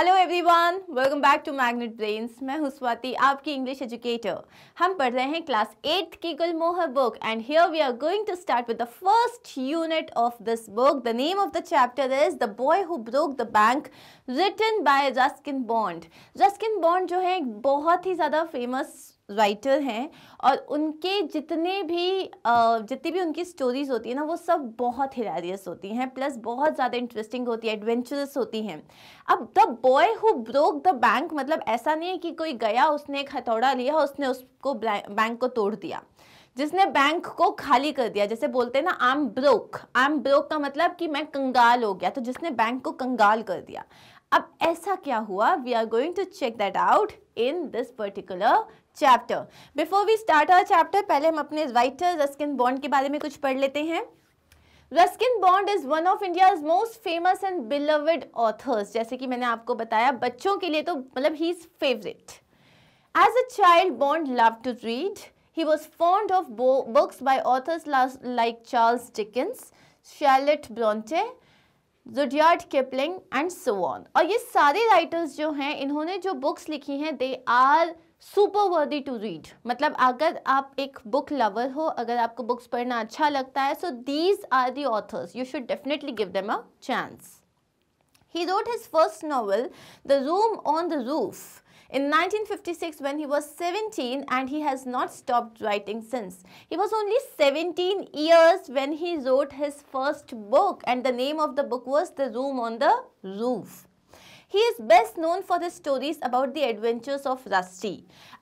Hello everyone welcome back to magnet brains मैं हूँ स्वाति, आपकी इंग्लिश एजुकेटर हम पढ़ रहे हैं क्लास एट्थ की Gulmohar book and here we are going to start with the first unit of this book the name of the chapter is the boy who broke the bank written by Ruskin Bond Ruskin Bond जो है, एक बहुत ही ज़्यादा famous writer हैं और उनके जितने भी जितनी भी उनकी स्टोरीज होती है ना, वो सब बहुत हिलेरियस होती हैं प्लस बहुत ज़्यादा इंटरेस्टिंग होती है एडवेंचरस होती हैं। अब the boy who broke the bank मतलब ऐसा नहीं है कि कोई गया, उसने एक हथौड़ा लिया, उसने उसको बैंक को तोड़ दिया। जिसने बैंक को खाली कर दिया, जैसे बोलते हैं ना आम ब्रोक आम ब्रोक का मतलब कि मैं कंगाल हो गया तो जिसने बैंक को कंगाल कर दिया। अब ऐसा क्या हुआ? We are going to check that out in this particular chapter before we start our chapter पहले हम अपने राइटर रस्किन बॉन्ड के बारे में कुछ पढ़ लेते हैं। Ruskin Bond is one of India most famous and beloved authors जैसे कि मैंने आपको बताया, बच्चों के लिए तो मतलब he is favourite age a child Bond love to read he was fond of books by authors like Charles Dickens Charlotte Bronte Rudyard Kipling and so on और ये सारे राइटर्स जो हैं, इन्होंने जो बुक्स लिखी हैं they are super worthy to read मतलब अगर आप एक बुक लवर हो अगर आपको बुक्स पढ़ना अच्छा लगता है so these are the authors you should definitely give them a chance He wrote his first novel, The Room on the Roof, in 1956 when he was 17 and he has not stopped writing since. He was only 17 years when he wrote his first book and the name of the book was The Room on the Roof. He is best known for the stories about the adventures of Rusty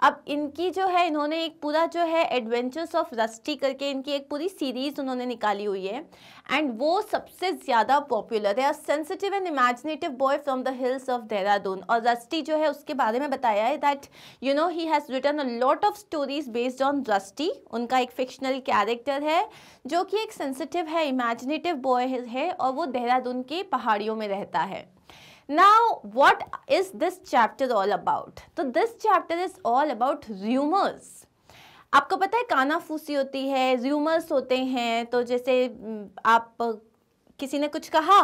अब इनकी जो है, इन्होंने एक पूरा जो है adventures of rusty करके इनकी एक पूरी सीरीज़ उन्होंने निकाली हुई है। एंड वो सबसे ज़्यादा पॉपुलर है। Sensitive and imaginative boy from the hills of Dehradun और रस्टी जो है, उसके बारे में बताया है that you know he has written a lot of stories based on Rusty उनका एक फिक्शनल कैरेक्टर है, जो कि एक सेंसिटिव है इमेजिनेटिव बॉय है और वो देहरादून के पहाड़ियों में रहता है। Now, what is this chapter all about? तो this chapter is all about rumors. आपको पता है काना फूसी होती है रूमर्स होते हैं तो जैसे आप किसी ने कुछ कहा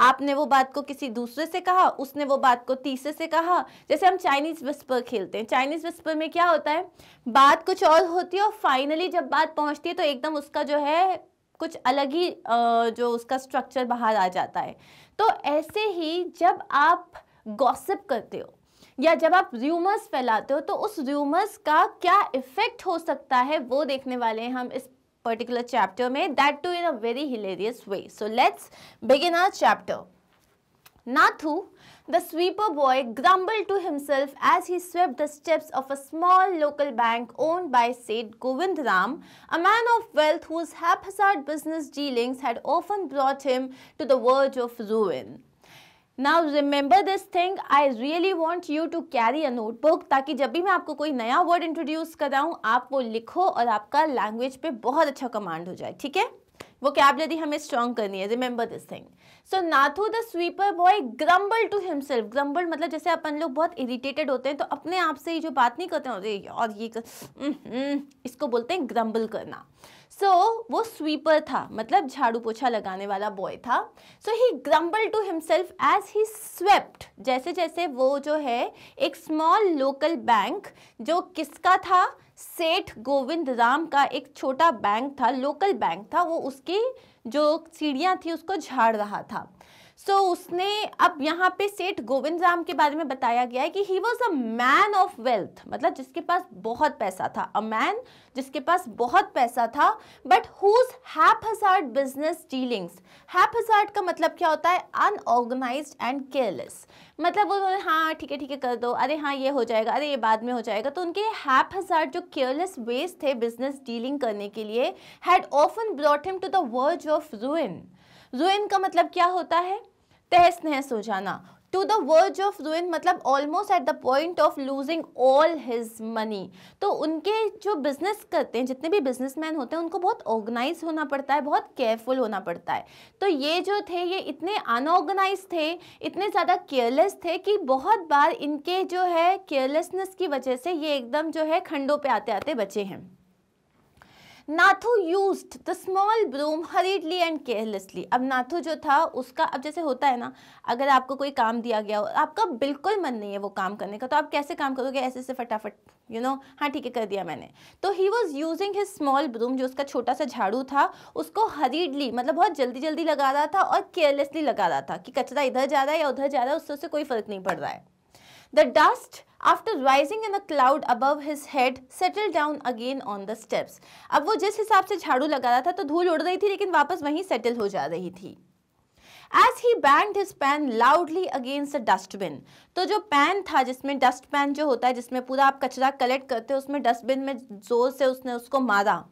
आपने वो बात को किसी दूसरे से कहा उसने वो बात को तीसरे से कहा जैसे हम चाइनीज़ विस्पर खेलते हैं चाइनीज़ विस्पर में क्या होता है बात कुछ और होती है और फाइनली जब बात पहुँचती है तो एकदम उसका जो है कुछ अलग ही जो उसका स्ट्रक्चर बाहर आ जाता है तो ऐसे ही जब आप गॉसिप करते हो, या जब आप र्यूमर्स फैलाते हो तो उस र्यूमर्स का क्या इफ़ेक्ट हो सकता है वो देखने वाले हैं हम इस पर्टिकुलर चैप्टर में। That too in a very hilarious way so let's begin a chapter Nathu The sweeper boy grumbled to himself as he swept the steps of a small local bank owned by Seth Govind Ram, a man of wealth whose haphazard business dealings had often brought him to the verge of ruin. Now remember this thing, I really want you to carry a notebook ताकि जब भी मैं आपको कोई नया word introduce कराऊँ आप वो लिखो और आपका लैंग्वेज पे बहुत अच्छा कमांड हो जाए ठीक है वो कैबलरी हमें स्ट्रॉन्ग करनी है remember this thing so Nathu the sweeper boy grumble to himself grumble मतलब जैसे अपन लोग बहुत इरिटेटेड होते हैं तो अपने आप से ही जो बात नहीं करते होते और ये कर, इसको बोलते हैं ग्रम्बल करना. सो so, वो स्वीपर था मतलब झाड़ू पोछा लगाने वाला बॉय था. So he grumble to himself as he swept जैसे जैसे वो जो है एक स्मॉल लोकल बैंक जो किसका था? सेठ गोविंद राम का एक छोटा बैंक था लोकल बैंक था, वो उसकी जो सीढ़ियाँ थी उसको झाड़ रहा था। सो so, उसने अब यहाँ पे सेठ गोविंद राम के बारे में बताया गया है कि he was a man of wealth मतलब जिसके पास बहुत पैसा था। अ मैन जिसके पास बहुत पैसा था but whose haphazard business dealings haphazard का मतलब क्या होता है? अनऑर्गेनाइज एंड केयरलेस मतलब वो हाँ ठीक है ठीक है कर दो। अरे हाँ ये हो जाएगा। अरे ये बाद में हो जाएगा। तो उनके हैप हजार्ड जो केयरलेस वेज थे बिज़नेस डीलिंग करने के लिए had often brought him to the verge of ruin ruin का मतलब क्या होता है? तहस नहस हो जाना। To the verge of ruin मतलब almost at the point of losing all his money तो उनके जो बिज़नेस करते हैं, जितने भी बिजनेसमैन होते हैं, उनको बहुत ऑर्गेनाइज होना पड़ता है, बहुत केयरफुल होना पड़ता है। तो ये जो थे, ये इतने अनऑर्गेनाइज थे, इतने ज़्यादा केयरलेस थे कि बहुत बार इनके जो है केयरलेसनेस की वजह से ये एकदम जो है खंडों पर आते आते बचे हैं। Nathu use the small broom hurriedly and carelessly अब नाथू जो था, उसका अब जैसे होता है ना, अगर आपको कोई काम दिया गया हो, आपका बिल्कुल मन नहीं है वो काम करने का तो आप कैसे काम करोगे? ऐसे से फटाफट यू नो हाँ ठीक है, कर दिया मैंने। तो he was using his small broom जो उसका छोटा सा झाड़ू था, उसको हरीडली मतलब बहुत जल्दी जल्दी लगा रहा था और केयरलेसली लगा रहा था कि कचरा इधर जा रहा है या उधर जा रहा है, उससे उससे कोई फ़र्क नहीं पड़ रहा है। The dust after rising in a cloud above his head settle down again on the steps अब वो जिस हिसाब से झाड़ू लगा रहा था तो धूल उड़ रही थी लेकिन वापस वहीं सेटल हो जा रही थी। As he banged his pan loudly against the dustbin तो जो पैन था जिसमें डस्ट पैन जो होता है जिसमें पूरा आप कचरा कलेक्ट करते हो उसमें डस्टबिन में ज़ोर से उसने उसको मारा।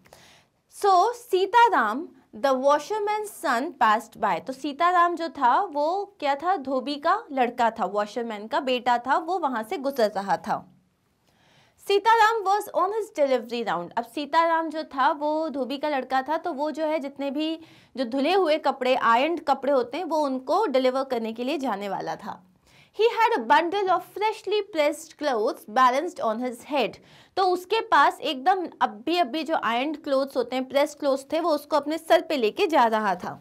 So so, Sitaram the washerman son passed by तो सीताराम जो था, वो क्या था? धोबी का लड़का था वॉशरमैन का बेटा था, वो वहाँ से गुजर रहा था। Sitaram was on his delivery round अब सीताराम जो था, वो धोबी का लड़का था तो वो जो है, जितने भी जो धुले हुए कपड़े आयरन कपड़े होते हैं, वो उनको डिलीवर करने के लिए जाने वाला था। He had a bundle of freshly pressed clothes balanced on his head तो उसके पास एकदम अभी अभी जो आयरन क्लोथ्स होते हैं pressed क्लोथ्स थे वो उसको अपने सर पे लेके जा रहा था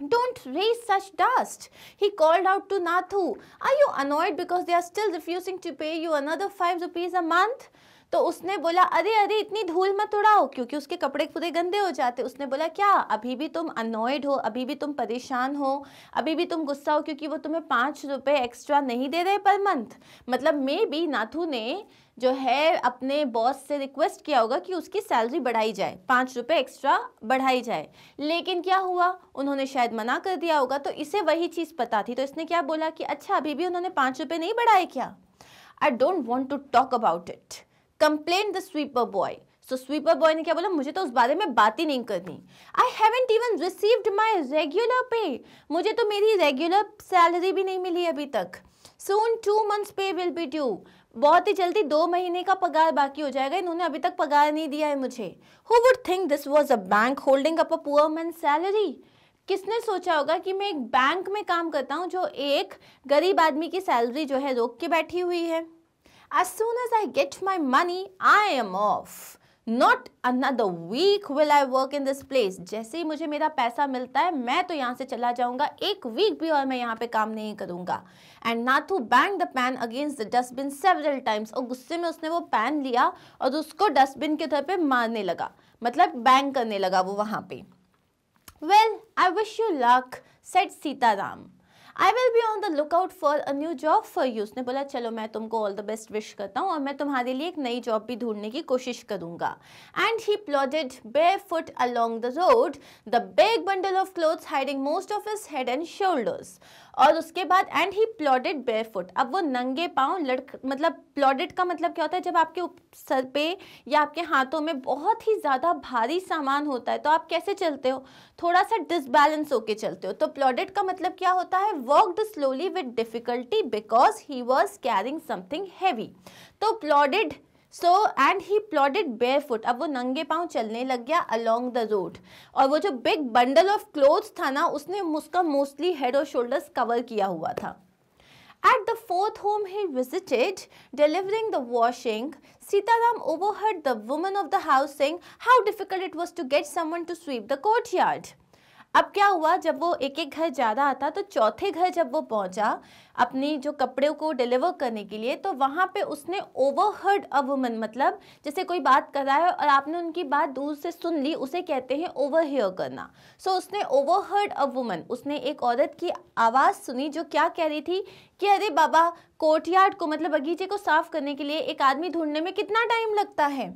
Don't raise such dust. He called out to Nathu. Are you annoyed because they are still refusing to pay you another five rupees a month? तो उसने बोला, अरे अरे, इतनी धूल मत उड़ाओ, क्योंकि उसके कपड़े पूरे गंदे हो जाते उसने बोला, क्या? अभी भी तुम अनॉयड हो, अभी भी तुम परेशान हो, अभी भी तुम गुस्सा हो, क्योंकि वो तुम्हें पाँच रुपये एक्स्ट्रा नहीं दे रहे पर मंथ मतलब मे बी नाथू ने जो है, अपने बॉस से रिक्वेस्ट किया होगा कि उसकी सैलरी बढ़ाई जाए, पाँच रुपये एक्स्ट्रा बढ़ाई जाए। लेकिन क्या हुआ? उन्होंने शायद मना कर दिया होगा तो इसे वही चीज़ पता थी। तो इसने क्या बोला कि अच्छा अभी भी उन्होंने पाँच रुपये नहीं बढ़ाए क्या? I don't want to talk about it complain the sweeper boy so sweeper boy ने क्या बोला? मुझे तो उस बारे में बात ही नहीं करनी। I haven't even received my regular pay मुझे तो मेरी रेगुलर सैलरी भी नहीं मिली अभी तक। Soon two months pay will be due बहुत ही जल्दी दो महीने का पगार बाकी हो जाएगा। इन्होंने अभी तक पगार नहीं दिया है मुझे। Who would think this was a bank holding up a poor man salary किसने सोचा होगा कि मैं एक बैंक में काम करता हूँ जो एक गरीब आदमी की सैलरी जो है रोक के बैठी हुई है? As soon as I get my money, I am off. Not another week will I work in this place. जैसे ही मुझे मेरा पैसा मिलता है मैं तो यहाँ से चला जाऊँगा। एक वीक भी और मैं यहाँ पे काम नहीं करूँगा। And Nathu bang the pan against the dustbin several times और गुस्से में उसने वो पैन लिया और उसको डस्टबिन के तरफ़ पे मारने लगा। मतलब बैंग करने लगा वो वहाँ पे। Well I wish you luck said Sitaram I will be on the lookout for a new job for you उसने बोला, चलो, मैं तुमको ऑल द बेस्ट विश करता हूँ और मैं तुम्हारे लिए एक नई जॉब भी ढूँढने की कोशिश करूँगा. And he plodded barefoot along the road the big bundle of clothes hiding most of his head and shoulders और उसके बाद and he plodded barefoot अब वो नंगे पाँव लड़क मतलब प्लॉडेड का मतलब क्या होता है? जब आपके सर पे या आपके हाथों में बहुत ही ज़्यादा भारी सामान होता है तो आप कैसे चलते हो? थोड़ा सा डिसबैलेंस होके चलते हो। तो प्लॉडेड का मतलब क्या होता है? Walked slowly with difficulty because he was carrying something heavy तो plodded so and he plodded barefoot अब वो नंगे पाँव चलने लग गया अलॉन्ग द रोड और वो जो बिग बंडल ऑफ़ क्लोथ्स था ना उसने उसका मोस्टली हेड और शोल्डर्स कवर किया हुआ था At the fourth home he visited, delivering the washing, Sitaram overheard the woman of the house saying how difficult it was to get someone to sweep the courtyard. अब क्या हुआ जब वो एक एक घर जा रहा था तो चौथे घर जब वो पहुँचा अपनी जो कपड़े को डिलीवर करने के लिए तो वहाँ पे उसने ओवरहर्ड अ वुमन मतलब जैसे कोई बात कर रहा है और आपने उनकी बात दूर से सुन ली उसे कहते हैं ओवर हेयर करना। सो so, उसने ओवरहर्ड अ वुमन उसने एक औरत की आवाज़ सुनी जो क्या कह रही थी कि अरे बाबा कोर्टयार्ड को मतलब बगीचे को साफ़ करने के लिए एक आदमी ढूँढने में कितना टाइम लगता है?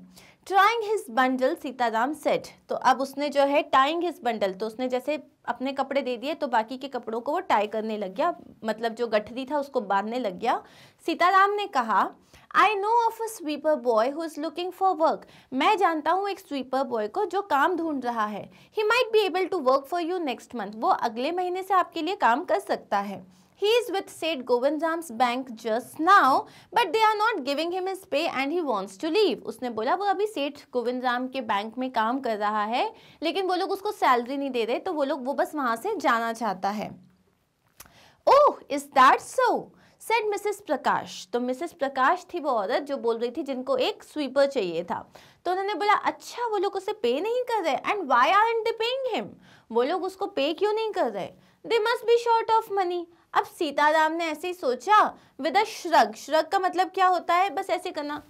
Trying his bundle Sitaram set तो अब उसने जो है टाइंग हिज बंडल तो उसने जैसे अपने कपड़े दे दिए तो बाकी के कपड़ों को वो टाई करने लग गया मतलब जो गठरी था उसको बांधने लग गया। सीताराम ने कहा I know of a sweeper boy who is looking for work मैं जानता हूँ एक स्वीपर बॉय को जो काम ढूंढ रहा है। He might be able to work for you next month वो अगले महीने से आपके लिए काम कर सकता है। He is with Seth Govindram's bank just now, but they are not giving him his pay and he wants to leave. उसने बोला वो अभी सेठ गोविंदराम के बैंक में काम कर रहा है लेकिन वो लोग उसको सैलरी नहीं दे रहे तो वो लोग वो बस वहाँ से जाना चाहता है. ओह is that so said Mrs Prakash तो मिसेस प्रकाश थी वो औरत जो बोल रही थी जिनको एक स्वीपर चाहिए था। तो उन्होंने बोला अच्छा वो लोग उसे पे नहीं कर रहे and why are and they paying him वो लोग उसको पे क्यों नहीं कर रहे? They must be short of money अब सीताराम ने ऐसे ही सोचा, विद अ श्रग श्रग का मतलब क्या होता है? बस ऐसे करना।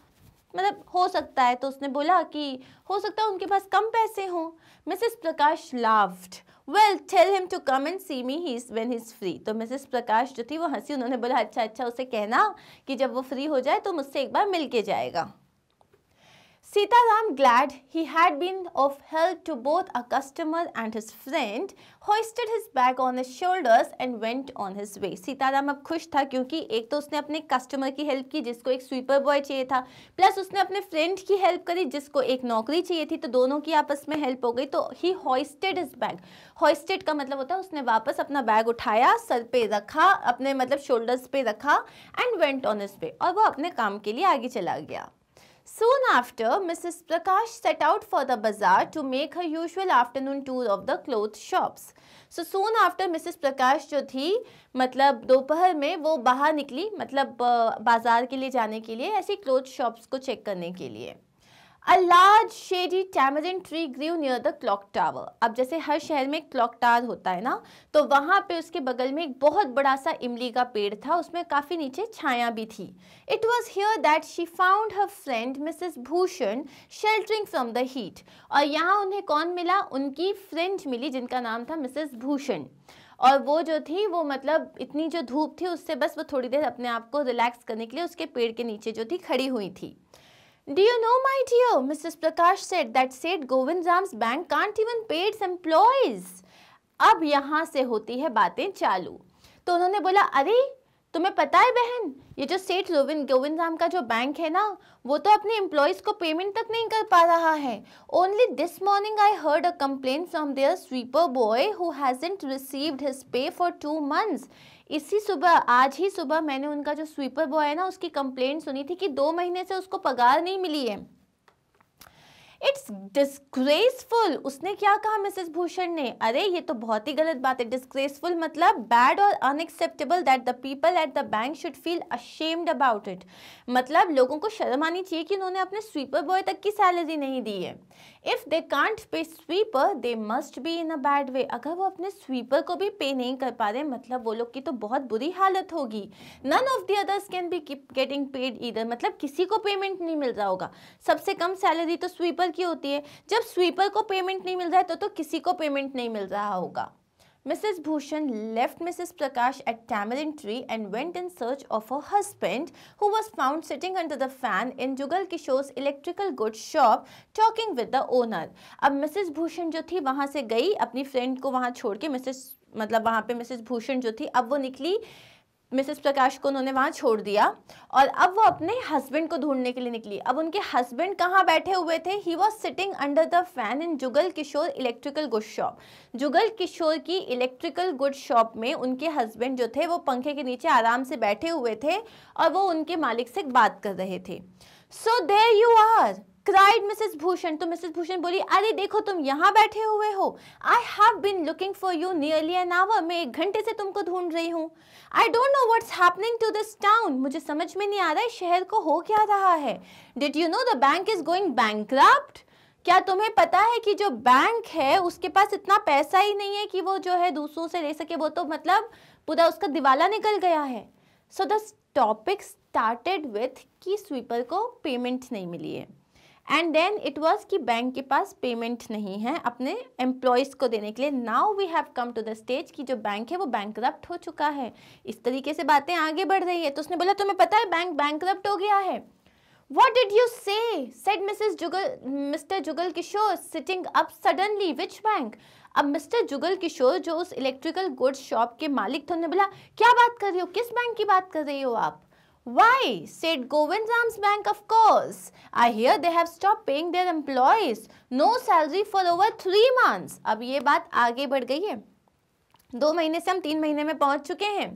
मतलब हो सकता है तो उसने बोला कि हो सकता है उनके पास कम पैसे हों। Mrs Prakash laughed well tell him to come and see me he when he is free तो मिसेस प्रकाश जो थी, वो हँसी, उन्होंने बोला अच्छा अच्छा उसे कहना कि जब वो फ्री हो जाए तो मुझसे एक बार मिल के जाएगा। Sitaram, glad he had been of help to both a customer and his friend, hoisted his bag on his shoulders and went on his way. Sitaram अब खुश था क्योंकि एक तो उसने अपने कस्टमर की हेल्प की जिसको एक स्वीपर बॉय चाहिए था प्लस उसने अपने फ्रेंड की हेल्प करी जिसको एक नौकरी चाहिए थी तो दोनों की आपस में हेल्प हो गई तो ही हॉइस्टेड हिज बैग हॉइस्टेड का मतलब होता है उसने वापस अपना बैग उठाया सर पे रखा अपने मतलब शोल्डर्स पे रखा and went on his way और वो अपने काम के लिए आगे चला गया। Soon after, Mrs. Prakash set out for the bazaar to make her usual afternoon tour of the clothes shops. So soon after Mrs. Prakash जो थी मतलब दोपहर में वो बाहर निकली मतलब बाज़ार के लिए जाने के लिए ऐसी क्लोथ शॉप्स को चेक करने के लिए a large shady tamarind tree grove near the clock tower अब जैसे हर शहर में क्लॉक टावर होता है ना तो वहाँ पे उसके बगल में एक बहुत बड़ा सा इमली का पेड़ था, उसमें काफ़ी नीचे छाया भी थी। It was here that she found her friend Mrs Bhushan sheltering from the heat और यहाँ उन्हें कौन मिला? उनकी फ्रेंड मिली, जिनका नाम था मिसेस भूषण और वो जो थी, वो मतलब इतनी जो धूप थी, उससे बस वो थोड़ी देर अपने आप को रिलैक्स करने के लिए उसके पेड़ के नीचे जो थी, खड़ी हुई थी। Do you know, my dear, Mrs. Prakash said that said Govind Ram's bank can't even pay its employees. अब यहाँ से होती है बातें चालू तो उन्होंने बोला अरे तुम्हें पता है बहन ये जो सेठ गोविंद गोविंद राम का जो बैंक है ना वो तो अपने एम्प्लॉयज़ को पेमेंट तक नहीं कर पा रहा है only this morning I heard a complain from their sweeper boy who hasn't received his pay for two months इसी सुबह, आज ही सुबह मैंने उनका जो स्वीपर बॉय है ना, उसकी कंप्लेंट सुनी थी कि दो महीने से उसको पगार नहीं मिली है। इट्स डिस्ग्रेसफुल उसने क्या कहा मिसेस भूषण ने? अरे, ये तो बहुत ही गलत बात है। डिस्ग्रेसफुल मतलब बैड और unacceptable that the people at the bank should feel ashamed about it मतलब लोगों को शर्म आनी चाहिए कि उन्होंने अपने स्वीपर बॉय तक की सैलरी नहीं दी है। If they can't pay sweeper they must be in a bad way अगर वो अपने स्वीपर को भी पे नहीं कर पा रहे मतलब वो लोग की तो बहुत बुरी हालत होगी। None of the others can be keep getting paid इधर मतलब किसी को पेमेंट नहीं मिल रहा होगा। सबसे कम सैलरी तो स्वीपर की होती है। जब स्वीपर को पेमेंट नहीं मिल रहा है तो, तो किसी को पेमेंट नहीं मिल रहा होगा। Mrs. Bhushan left Mrs. Prakash at Tamarind Tree and went in search of her husband who was found sitting under the fan in Jugal Kishore's electrical goods shop talking with the owner. अब Mrs. Bhushan जो थी वहाँ से गई अपनी friend को वहाँ छोड़ के Mrs. मतलब वहाँ पे Mrs. Bhushan जो थी अब वो निकली मिसेस प्रकाश को उन्होंने वहाँ छोड़ दिया और अब वो अपने हस्बैंड को ढूँढने के लिए निकली। अब उनके हस्बैंड कहाँ बैठे हुए थे? He was sitting under the fan in Jugal Kishore electrical good shop Jugal Kishore की इलेक्ट्रिकल गुड शॉप में उनके हस्बैंड जो थे, वो पंखे के नीचे आराम से बैठे हुए थे और वो उनके मालिक से बात कर रहे थे। So there you are cried Mrs Bhushan तो मिसेस भूषण बोली, अरे देखो तुम यहाँ बैठे हुए हो। I have been looking for you nearly an hour मैं एक घंटे से तुमको ढूंढ रही हूँ। I don't know what's happening to this town मुझे समझ में नहीं आ रहा है, शहर को हो क्या रहा है? Did you know the bank is going bank क्या तुम्हें पता है कि जो बैंक है, उसके पास इतना पैसा ही नहीं है कि वो जो है दूसरों से ले सके? वो तो मतलब पूरा उसका दिवाला निकल गया है। So the topic started with कि स्वीपर को पेमेंट नहीं मिली है। एंड देन इट वॉज़ कि बैंक के पास पेमेंट नहीं है अपने एम्प्लॉयज़ को देने के लिए now we have come to the stage कि जो बैंक है वो बैंक हो चुका है इस तरीके से बातें आगे बढ़ रही है तो उसने बोला तुम्हें पता है बैंक बैंक हो गया है What did you say? said Mrs. Jugal, Mr. Jugal Kishore sitting up suddenly. Which bank? अब मिस्टर जुगल किशोर जो उस इलेक्ट्रिकल गुड्स शॉप के मालिक थे उन्होंने बोला क्या बात कर रही हो किस बैंक की बात कर रही हो आप Why? said Govindram's Bank, of course. I hear they have stopped paying their employees. No salary for over three months. अब ये बात आगे बढ़ गई है दो महीने से हम तीन महीने में पहुँच चुके हैं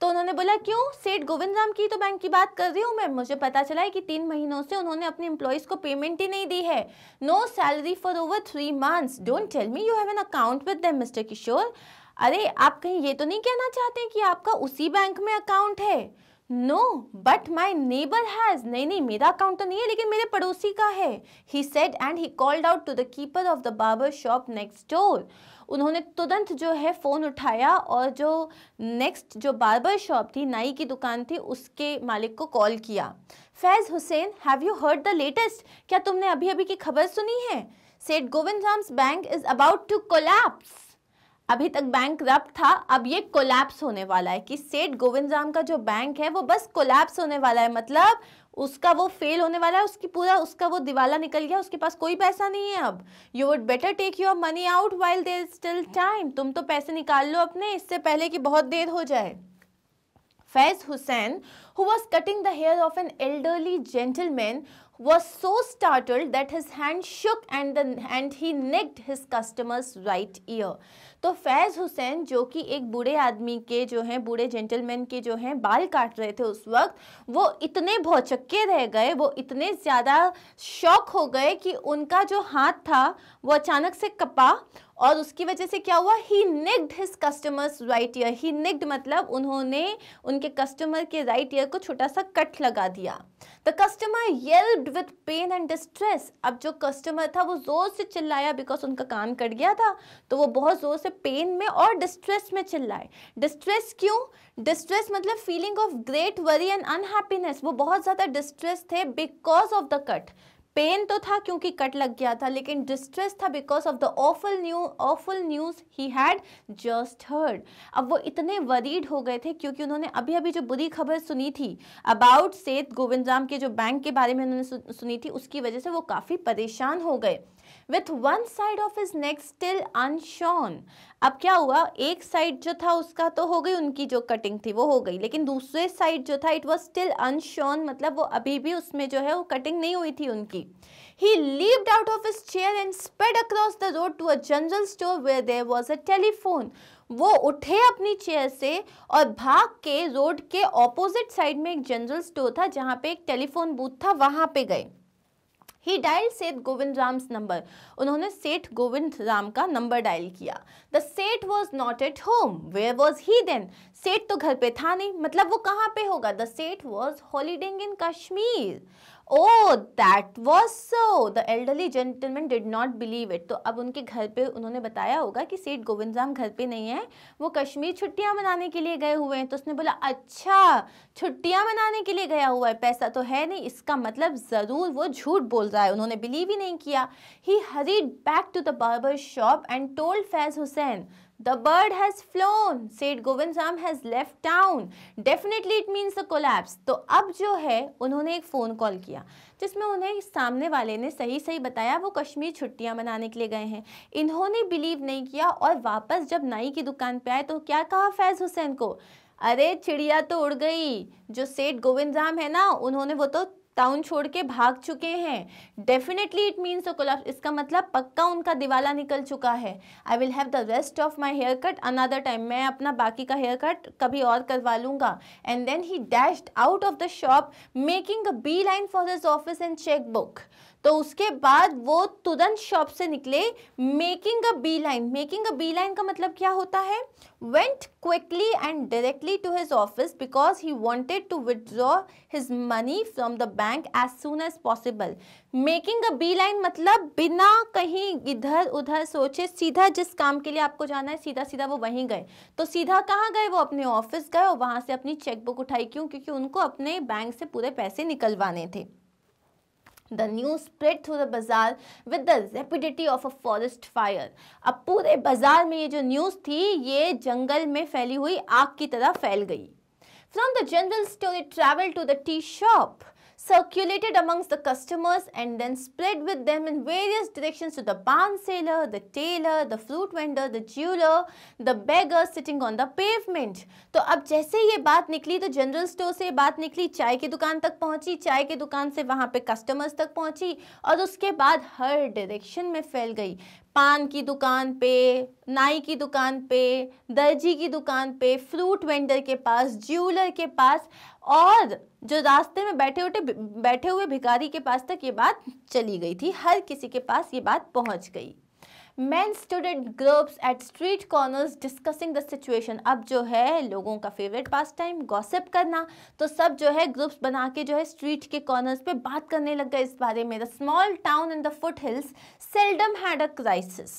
तो उन्होंने बोला क्यों सेठ गोविंद राम की तो बैंक की बात कर रही हूँ मैं मुझे पता चला है कि तीन महीनों से उन्होंने अपने एम्प्लॉयज़ को पेमेंट ही नहीं दी है no salary for over three months don't tell me you have an account with them Mr Kishore अरे आप कहीं ये तो नहीं कहना चाहते कि आपका उसी बैंक में अकाउंट है no but my neighbour has नहीं नहीं, मेरा अकाउंट तो नहीं है, लेकिन मेरे पड़ोसी का है। He said and he called out to the keeper of the barber shop next door उन्होंने तुरंत जो है फ़ोन उठाया और जो नेक्स्ट जो बार्बर शॉप थी, नाई की दुकान थी, उसके मालिक को कॉल किया। Faiz Hussain have you heard the latest क्या तुमने अभी अभी की खबर सुनी है? Seth Govind Ram's bank is about to collapse अभी तक बैंक रब था, अब ये कोलैप्स होने वाला है कि सेठ गोविंद राम का जो बैंक है, वो बस कोलैप्स होने वाला है। मतलब उसका वो फेल होने वाला है, उसकी पूरा, उसका वो दिवाला निकल गया, उसके पास कोई पैसा नहीं है अब। You would better take your money out while there still time तुम तो पैसे निकाल लो अपने, इससे पहले कि बहुत देर हो जाए। Faiz Hussain who was cutting the hair of an elderly gentleman so startled that his hand shook and the, and he nicked his customer's right ear तो फैज़ हुसैन, जो कि एक बूढ़े आदमी के जो हैं, बूढ़े जेंटलमैन के जो हैं, बाल काट रहे थे उस वक्त, वो इतने भौचक्के रह गए, वो इतने ज़्यादा शौक हो गए कि उनका जो हाथ था, वो अचानक से कपा और उसकी वजह से क्या हुआ? He nicked his customers right ear he nicked मतलब उन्होंने उनके कस्टमर के राइट ईयर को छोटा सा कट लगा दिया। The customer yelled with pain and distress अब जो कस्टमर था, वो ज़ोर से चिल्लाया बिकॉज़ उनका कान कट गया था। तो वो बहुत ज़ोर से पेन में और डिस्ट्रेस में चिल्लाए। डिस्ट्रेस क्यों? डिस्ट्रेस मतलब feeling of great worry and unhappiness वो बहुत ज़्यादा डिस्ट्रेस थे because of the cut pain तो था क्योंकि कट लग गया था, लेकिन डिस्ट्रेस था because of the awful new awful news he had just heard अब वो इतने वरीड हो गए थे क्योंकि उन्होंने अभी अभी जो बुरी खबर सुनी थी अबाउट सेठ गोविंद राम के जो बैंक के बारे में उन्होंने सुनी थी, उसकी वजह से वो काफ़ी परेशान हो गए। With one side of his neck still unshorn अब क्या हुआ? एक साइड जो था उसका तो हो गई उनकी जो कटिंग थी, वो हो गई। लेकिन दूसरे साइड जो था इट वॉज़ स्टिल अनशॉन मतलब वो अभी भी उसमें जो है वो कटिंग नहीं हुई थी उनकी। He leaped out of his chair and sped across the road to a general store where there was a telephone. वो उठे अपनी चेयर से और भाग के रोड के ऑपोजिट साइड में एक जनरल स्टोर था, जहाँ पे एक टेलीफोन बूथ था, वहाँ पे गए। ही डायल सेठ गोविंद राम नंबर उन्होंने सेठ गोविंद राम का नंबर डायल किया। The Seth was not at home where was he then Seth तो घर पे था नहीं। मतलब वो कहाँ पे होगा? The Seth was holidaying in Kashmir oh that was so the elderly gentleman did not believe it तो अब उनके घर पे उन्होंने बताया होगा कि सेठ गोविंद राम घर पे नहीं है। वो कश्मीर छुट्टियाँ मनाने के लिए गए हुए हैं। तो उसने बोला अच्छा छुट्टियाँ मनाने के लिए गया हुआ है। पैसा तो है नहीं। इसका मतलब ज़रूर वो झूठ बोल रहा है। उन्होंने बिलीव ही नहीं किया। He hurried back to the barber shop and told Faiz Hussain The bird has flown, said Govind Ram has left town. Definitely it means a collapse. तो अब जो है उन्होंने एक फ़ोन कॉल किया जिसमें उन्हें सामने वाले ने सही सही बताया वो कश्मीर छुट्टियाँ मनाने के लिए गए हैं इन्होंने बिलीव नहीं किया और वापस जब नाई की दुकान पे आए तो क्या कहा फैज़ हुसैन को अरे चिड़िया तो उड़ गई जो सेठ गोविंद राम है ना उन्होंने वो तो टाउन छोड़ के भाग चुके हैं। डेफिनेटली इट मीन्स कोलाप्स इसका मतलब पक्का उनका दिवाला निकल चुका है। I will have the rest of my hair cut another time मैं अपना बाकी का हेयर कट कभी और करवा लूँगा। And then he dashed out of the shop making a beeline for this office and cheque book तो उसके बाद वो तुरंत शॉप से निकले। Making a beeline. Making a beeline का मतलब क्या होता है? Went quickly and directly to his office because he wanted to withdraw his money from the bank as soon as possible making a beeline मतलब बिना कहीं इधर उधर सोचे, सीधा जिस काम के लिए आपको जाना है, सीधा सीधा वो वहीं गए। तो सीधा कहाँ गए? वो अपने ऑफ़िस गए और वहाँ से अपनी चेकबुक उठाई। क्यों? क्योंकि उनको अपने बैंक से पूरे पैसे निकलवाने थे। The news spread through the bazaar with the rapidity of a forest fire अब पूरे बाज़ार में ये जो न्यूज़ थी, ये जंगल में फैली हुई आग की तरह फैल गई। From the general store travel to the tea shop circulated amongst the customers and then spread with them in various directions to the barn seller, the tailor, the fruit vendor, the jeweler, the beggar sitting on the pavement. तो अब जैसे ये बात निकली तो general store से बात निकली चाय की दुकान तक पहुँची चाय की दुकान से वहाँ पे कस्टमर्स तक पहुँची और उसके बाद हर डायरेक्शन में फैल गई पान की दुकान पे, नाई की दुकान पे, दर्जी की दुकान पे, फ्रूट वेंडर के पास ज्वेलर के पास और जो रास्ते में बैठे उठे, बैठे हुए भिखारी के पास तक ये बात चली गई थी। हर किसी के पास ये बात पहुँच गई। Man student groups at street corners discussing the situation अब जो है, लोगों का फेवरेट पास टाइम गॉसिप करना। तो सब जो है ग्रुप्स बना के जो है स्ट्रीट के कॉर्नर्स पे बात करने लग गए इस बारे में। The small town in the foothills seldom had a crisis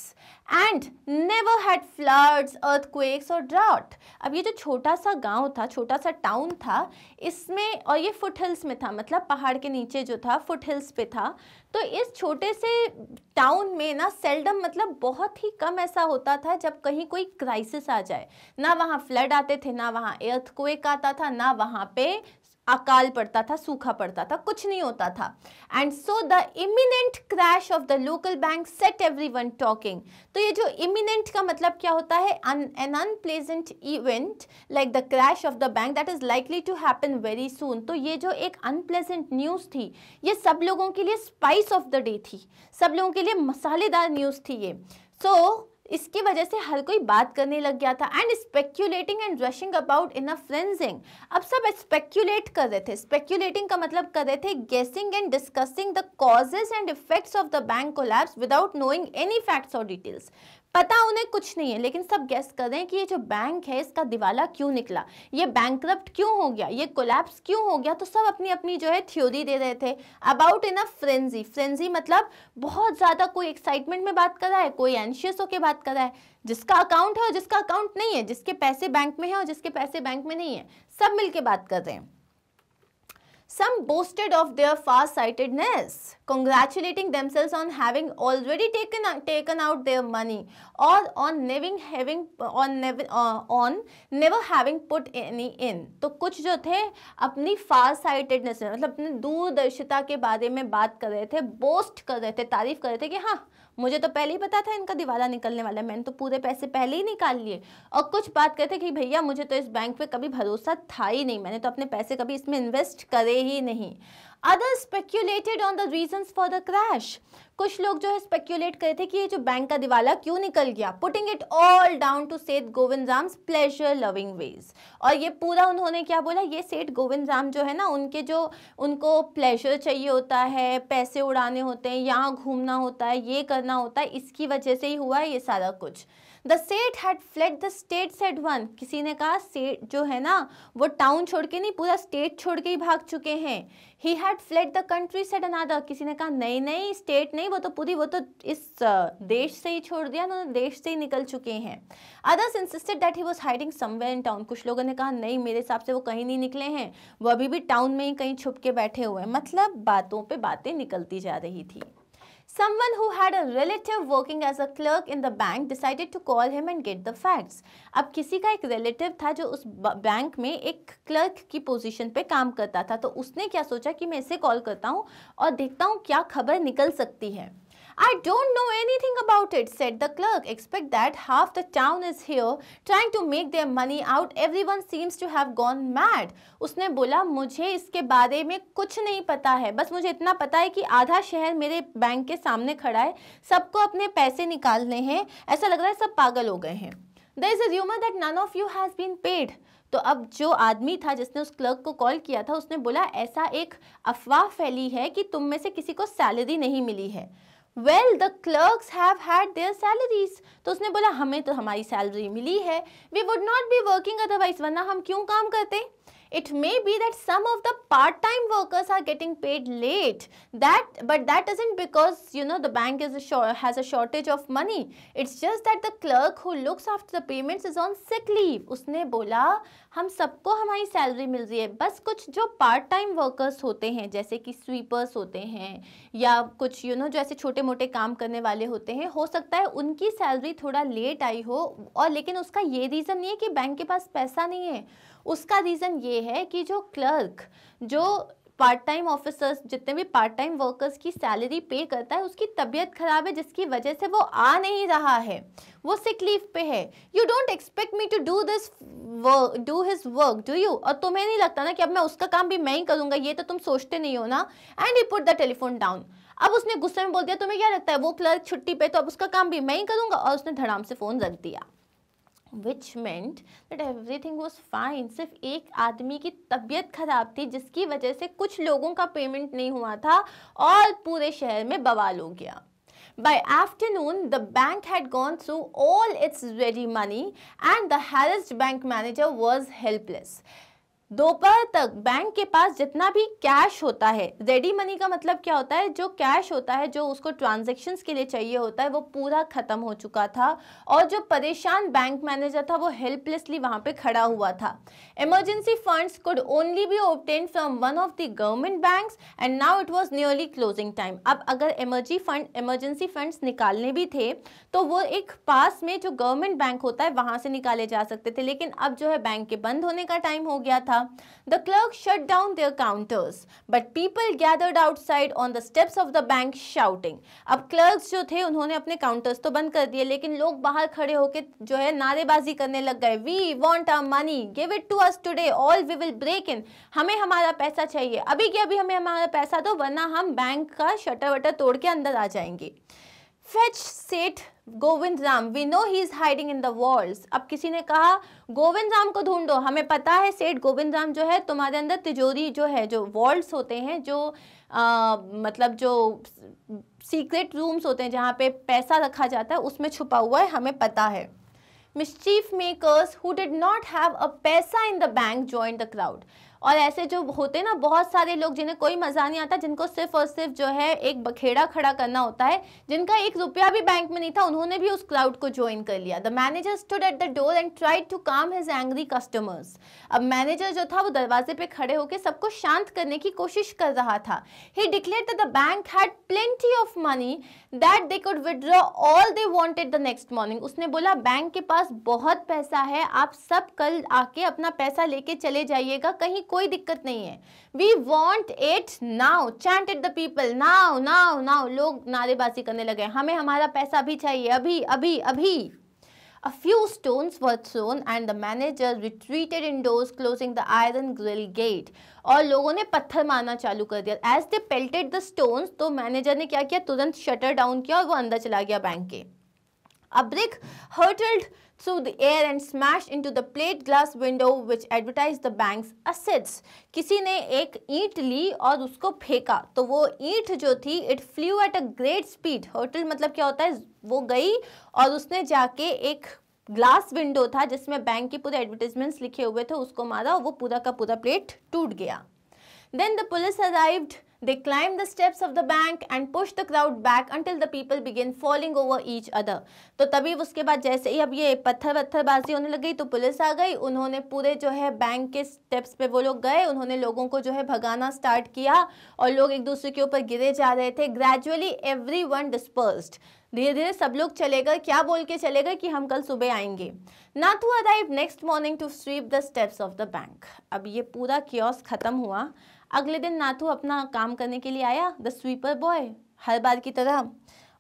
and never had floods earthquakes और ड्राउट अब ये जो छोटा सा गाँव था, छोटा सा टाउन था, इसमें और ये फुट हिल्स में था मतलब पहाड़ के नीचे जो था फुट हिल्स पे था। तो इस छोटे से टाउन में ना सेल्डम मतलब बहुत ही कम ऐसा होता था जब कहीं कोई क्राइसिस आ जाए। ना वहाँ फ्लड आते थे, ना वहाँ एर्थक्वेक आता था, ना वहाँ पे अकाल पड़ता था सूखा पड़ता था कुछ नहीं होता था। And so the imminent crash of the local bank set everyone talking तो ये जो इमिनेंट का मतलब क्या होता है? An unpleasant event like the crash of the bank that is likely to happen very soon तो ये जो एक अनप्लेजेंट न्यूज़ थी ये सब लोगों के लिए स्पाइस ऑफ़ द डे थी। सब लोगों के लिए मसालेदार न्यूज़ थी ये। सो so, इसकी वजह से हर कोई बात करने लग गया था and speculating and rushing about in a frenzy अब सब स्पेक्यूलेट कर रहे थे। स्पेक्यूलेटिंग का मतलब कर रहे थे guessing and discussing the causes and effects of the bank collapse without knowing any facts और डिटेल्स पता उन्हें कुछ नहीं है, लेकिन सब गेस कर रहे हैं कि ये जो बैंक है, इसका दिवाला क्यों निकला? ये बैंक क्यों हो गया? ये कोलैप्स क्यों हो गया? तो सब अपनी अपनी जो है थ्योरी दे रहे थे। About in a frenzy frenzy मतलब बहुत ज़्यादा कोई एक्साइटमेंट में बात कर रहा है, कोई एनशियस होकर बात कर रहा है। जिसका अकाउंट है और जिसका अकाउंट नहीं है, जिसके पैसे बैंक में है और जिसके पैसे बैंक में नहीं है, सब मिलके बात कर रहे हैं। Some boasted of their far-sightedness, congratulating themselves on having already taken taken out their money or on never having on never uh, on never having put any in. तो कुछ जो थे अपनी फार साइटेडनेस मतलब अपनी दूरदर्शिता के बारे में बात कर रहे थे बोस्ट कर रहे थे तारीफ़ कर रहे थे कि हाँ मुझे तो पहले ही पता था इनका दिवाला निकलने वाला है। मैंने तो पूरे पैसे पहले ही निकाल लिए। और कुछ बात कहते कि भैया, मुझे तो इस बैंक पे कभी भरोसा था ही नहीं। मैंने तो अपने पैसे कभी इसमें इन्वेस्ट करे ही नहीं। Other speculated on the reason for the crash कुछ लोग जो है स्पेक्यूलेट करे थे कि ये जो बैंक का दिवाला क्यों निकल गया? Putting it all down to Seth Govind Ram pleasure loving ways और ये पूरा उन्होंने क्या बोला? ये सेठ गोविंद राम जो है ना, उनके जो, उनको प्लेजर चाहिए होता है, पैसे उड़ाने होते हैं, यहाँ घूमना होता है, ये करना होता है, इसकी वजह से ही हुआ है ये सारा कुछ। The Seth had fled the state said one किसी ने कहा सेट जो है ना, वो टाउन छोड़ के नहीं, पूरा स्टेट छोड़ के ही भाग चुके हैं. He had fled the country said another किसी ने कहा, नहीं नहीं स्टेट नहीं, वो तो पूरी, वो तो इस देश से ही छोड़ दिया, उन्होंने देश से ही निकल चुके हैं. Others insisted that he was hiding somewhere in town कुछ लोगों ने कहा, नहीं, मेरे हिसाब से वो कहीं नहीं निकले हैं, वो अभी भी टाउन में ही कहीं छुप के बैठे हुए हैं. मतलब बातों पर बातें निकलती जा रही थी। Someone who had a relative working as a clerk in the bank decided to call him and get the facts. अब किसी का एक relative था जो उस बैंक में एक clerk की position पे काम करता था तो उसने क्या सोचा कि मैं इसे call करता हूँ और देखता हूँ क्या खबर निकल सकती है I don't know anything about it, said the clerk. Expect that half the town is here trying to make their money out. Everyone seems to have gone mad. उसने बोला मुझे इसके बारे में कुछ नहीं पता है बस मुझे इतना पता है कि आधा शहर मेरे बैंक के सामने खड़ा है सबको अपने पैसे निकालने हैं ऐसा लग रहा है सब पागल हो गए हैं There is a rumor that none of you has been paid. तो अब जो आदमी था जिसने उस क्लर्क को कॉल किया था उसने बोला ऐसा एक अफवाह फैली है कि तुम में से किसी को सैलरी नहीं मिली है well the clerks have had their salaries तो उसने बोला हमें तो हमारी सैलरी मिली है we would not be working otherwise वरना हम क्यों काम करते it may be that some of the part-time workers are getting paid late that but that isn't because you know the bank is a short, has a shortage of money it's just that the clerk who looks after the payments is on sick leave उसने बोला हम सबको हमारी salary मिल रही है। बस कुछ जो पार्ट टाइम वर्कर्स होते हैं जैसे कि स्वीपर्स होते हैं या कुछ यू you नो know, जो ऐसे छोटे मोटे काम करने वाले होते हैं हो सकता है उनकी सैलरी थोड़ा लेट आई हो और लेकिन उसका ये रीज़न नहीं है कि बैंक के पास पैसा नहीं है। उसका रीज़न ये है कि जो क्लर्क जो पार्ट टाइम ऑफिसर्स जितने भी पार्ट टाइम वर्कर्स की सैलरी पे करता है, उसकी तबीयत खराब है, जिसकी वजह से वो आ नहीं रहा है। वो सिक लीव पे है। You don't expect me to do this work do his work do you और तुम्हें नहीं लगता ना कि अब मैं उसका काम भी मैं ही करूँगा, ये तो तुम सोचते नहीं हो ना? And you put the telephone down अब उसने गुस्से में बोल दिया, तुम्हें क्या लगता है, वो क्लर्क छुट्टी पे तो अब उसका काम भी मैं ही करूँगा? और उसने धड़ाम से फ़ोन रख दिया। Which meant that everything was fine सिर्फ़ एक आदमी की तबीयत खराब थी जिसकी वजह से कुछ लोगों का पेमेंट नहीं हुआ था और पूरे शहर में बवाल हो गया By afternoon, the bank had gone through all its ready money and the harassed bank manager was helpless. दोपहर तक बैंक के पास जितना भी कैश होता है रेडी मनी का मतलब क्या होता है? जो कैश होता है, जो उसको ट्रांजेक्शन के लिए चाहिए होता है, वो पूरा खत्म हो चुका था और जो परेशान बैंक मैनेजर था, वो हेल्पलेसली वहाँ पे खड़ा हुआ था। Emergency funds could only be obtain from one of the government banks and now it was nearly closing time अब अगर इमरजी फंड इमरजेंसी फंड्स निकालने भी थे तो वो एक पास में जो गवर्नमेंट बैंक होता है, वहाँ से निकाले जा सकते थे। लेकिन अब जो है बैंक के बंद होने का टाइम हो गया था। था। The clerk shut down their counters but people gathered outside on the steps of the bank shouting अब क्लर्क्स जो थे, उन्होंने अपने काउंटर्स तो बंद कर दिए, लेकिन लोग बाहर खड़े होकर जो है नारेबाजी करने लग गए। We want our money give it to us today or we will break in हमें हमारा पैसा चाहिए। अभी कि अभी हमें हमारा पैसा दो, वरना हम बैंक का शटर वटर तोड़ के अंदर आ जाएँगे। Fetch Seth Govind Ram we know he is hiding in the walls अब किसी ने कहा गोविंद राम को ढूंढो। हमें पता है सेठ गोविंद राम जो है तुम्हारे अंदर तिजोरी जो है जो वॉल्स होते हैं जो आ, मतलब जो सीक्रेट रूम्स होते हैं जहाँ पे पैसा रखा जाता है उसमें छुपा हुआ है हमें पता है। Mischief makers who did not have a paisa in the bank join the crowd और ऐसे जो होते ना, बहुत सारे लोग जिन्हें कोई मज़ा नहीं आता, जिनको सिर्फ़ और सिर्फ़ जो है एक बखेड़ा खड़ा करना होता है, जिनका एक रुपया भी बैंक में नहीं था, उन्होंने भी उस क्राउड को ज्वाइन कर लिया। The manager stood at the door and try to calm his angry customers अब मैनेजर जो था, वो दरवाजे पे खड़े होकर सबको शांत करने की कोशिश कर रहा था। He declare the bank had plenty of money that they could withdraw all they wanted the next morning उसने बोला बैंक के पास बहुत पैसा है, आप सब कल आके अपना पैसा लेके चले जाइएगा, कहीं कोई दिक्कत नहीं है। We want it now chanted the people now now now लोग नारेबाजी करने लगे हमें हमारा पैसा भी चाहिए। अभी अभी अभी। A few stones were thrown and the manager retreated indoors, closing the iron grill gate. और लोगों ने पत्थर मारना चालू कर दिया। As they pelted the stones तो मैनेजर ने क्या किया? तुरंत शटर डाउन किया और वो अंदर चला गया बैंक के। A brick hurtled through the air and smashed into the plate glass window which advertised the bank's assets. किसी ने एक ईंट ली और उसको फेंका तो वो ईंट जो थी it flew at a great speed hurtle मतलब क्या होता है? वो गई और उसने जाके एक ग्लास विंडो था जिसमें बैंक के पूरे एडवर्टीजमेंट्स लिखे हुए थे, उसको मारा और वो पूरा का पूरा प्लेट टूट गया। Then the police arrived They climbed the steps of the bank and pushed the crowd back until the people began falling over each other. तो तभी उसके बाद जैसे ही अब ये पत्थर पत्थरबाजी होने लग गई तो पुलिस आ गई। उन्होंने पूरे जो है बैंक के स्टेप्स पे वो लोग गए। उन्होंने लोगों को जो है भगाना स्टार्ट किया और लोग एक दूसरे के ऊपर गिरे जा रहे थे। ग्रेजुअली एवरी वन धीरे धीरे सब लोग चले गए। क्या बोल के चले गए कि हम कल सुबह आएँगे। Nathu arrive next morning to sweep the steps of the bank अब ये पूरा क्योस खत्म हुआ। अगले दिन नाथू अपना काम करने के लिए आया द स्वीपर बॉय हर बार की तरह।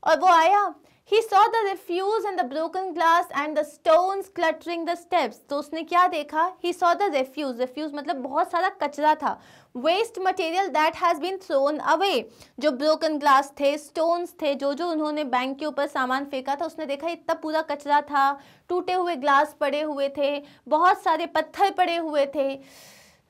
और वो आया। He saw the refuse and the broken glass and the stones cluttering the steps तो उसने क्या देखा? He saw the refuse. Refuse मतलब बहुत सारा कचरा था। Waste material that has been thrown away जो ब्रोकन ग्लास थे स्टोन्स थे जो जो उन्होंने बैंक के ऊपर सामान फेंका था, उसने देखा इतना पूरा कचरा था। टूटे हुए ग्लास पड़े हुए थे। बहुत सारे पत्थर पड़े हुए थे।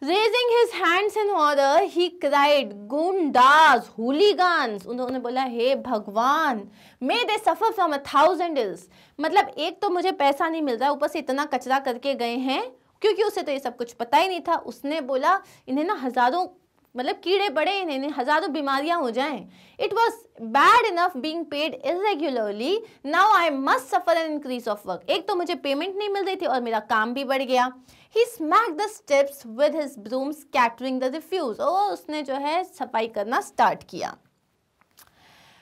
Raising his hands in order he cried Gundas, hooligans. उन्होंने बोला हे भगवान may they suffer from a thousand ills मतलब एक तो मुझे पैसा नहीं मिल रहा ऊपर से इतना कचरा करके गए हैं क्योंकि उसे तो ये सब कुछ पता ही नहीं था उसने बोला इन्हें ना हज़ारों मतलब कीड़े पड़े इन्हें हज़ारों बीमारियाँ हो जाएँ। It was bad enough being paid irregularly now I must suffer an increase of work एक तो मुझे पेमेंट नहीं मिल रही थी और मेरा काम भी बढ़ गया। He smack the steps with his broom scattering the refuse और उसने जो है सफ़ाई करना स्टार्ट किया।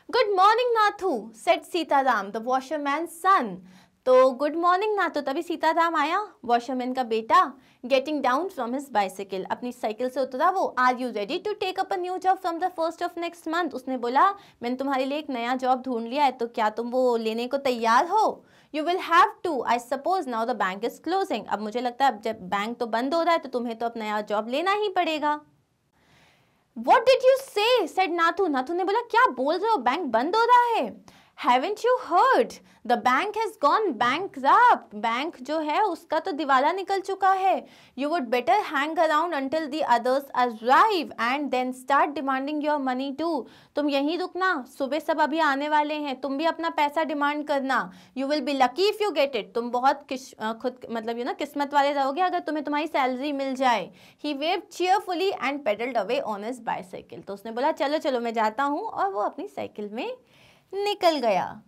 Good morning Nathu said Sitaram the washerman son तो गुड मॉर्निंग ना तो तभी सीताराम आया। वॉशरमैन का बेटा getting down from his bicycle अपनी साइकिल से उतरा वो are you ready to take up a new job from the first of next month उसने बोला, मैंने तुम्हारे लिए एक नया जॉब ढूंढ लिया है तो क्या तुम वो लेने को तैयार हो? You will have to I suppose now the bank is closing अब मुझे लगता है, अब जब बैंक तो बंद हो रहा है तो तुम्हें तो अब नया जॉब लेना ही पड़ेगा। What did you say said Nathu. Nathu ने बोला, क्या बोल रहे हो? बैंक बंद हो रहा है? Haven't you heard? The bank has gone bankrupt. Bank जो है उसका तो दिवाला निकल चुका है You would better hang around until the others arrive and then start demanding your money too. तुम यहीं रुकना सुबह सब अभी आने वाले हैं तुम भी अपना पैसा डिमांड करना You will be lucky if you get it. तुम बहुत किस, खुद मतलब यू ना किस्मत वाले रहोगे अगर तुम्हें तुम्हारी सैलरी मिल जाए He waved cheerfully and pedaled away on his bicycle. तो उसने बोला चलो चलो मैं जाता हूँ और वो अपनी साइकिल में निकल गया।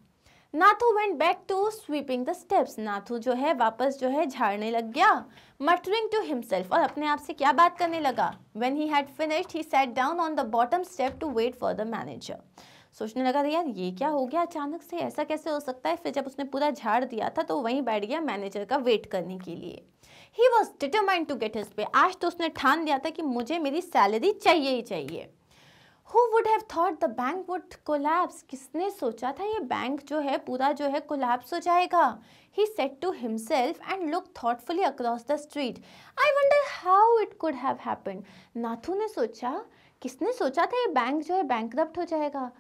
Nathu went back to sweeping the steps Nathu जो है, वापस जो है, झाड़ने लग गया मटरिंग टू हिमसेल्फ और अपने आप से क्या बात करने लगा? When he had finished he sat down on the bottom step to wait for the manager सोचने लगा था, यार, ये क्या हो गया अचानक से? ऐसा कैसे हो सकता है? फिर जब उसने पूरा झाड़ दिया था तो वहीं बैठ गया मैनेजर का वेट करने के लिए। He was determined to get his pay आज तो उसने ठान दिया था कि मुझे मेरी सैलरी चाहिए ही चाहिए। Who would have thought the bank would collapse किसने सोचा था ये बैंक जो है, पूरा जो है कोलैप्स हो जाएगा? He said to himself and look thoughtfully across the street I wonder how it could have happened Nathu ने सोचा, किसने सोचा था ये बैंक जो है बैंक हो जाएगा?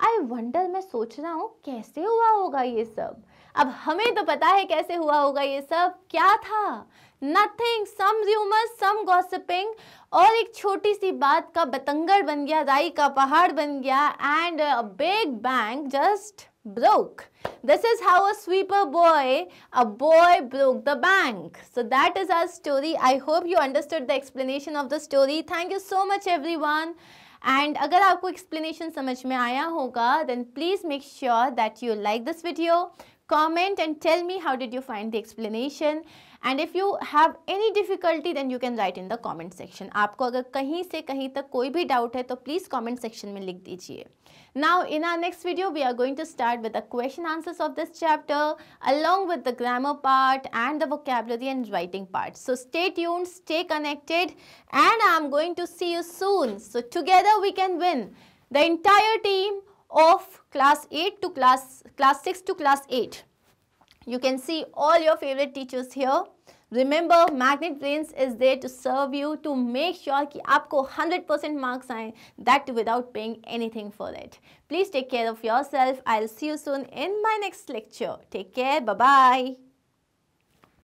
आई वंडर मैं सोच रहा हूँ, कैसे हुआ होगा ये सब? अब हमें तो पता है कैसे हुआ होगा ये सब। क्या था? Nothing some rumour some gossiping और एक छोटी सी बात का बतंगड़ बन गया, राई का पहाड़ बन गया and a big bang just broke this is how a sweeper boy a boy broke the bank so that is our story I hope you understood the explanation of the story thank you so much everyone and अगर आपको explanation समझ में आया होगा then please make sure that you like this video comment and tell me how did you find the explanation and if you have any difficulty then you can write in the comment section आपको अगर कहीं से कहीं तक कोई भी doubt है तो please comment section में लिख दीजिए now in our next video we are going to start with the question answers of this chapter along with the grammar part and the vocabulary and writing part so stay tuned stay connected and I'm going to see you soon so together we can win the entire team of class 8 to class class 6 to class 8 you can see all your favorite teachers here remember magnet brains is there to serve you to make sure कि आपको 100% marks आए that without paying anything for it please take care of yourself i'll see you soon in my next lecture take care bye bye